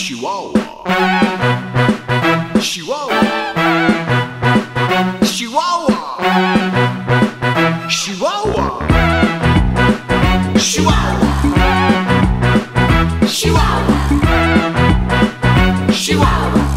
Chihuahua. Chihuahua. Chihuahua. Chihuahua. Chihuahua. Chihuahua. Chihuahua.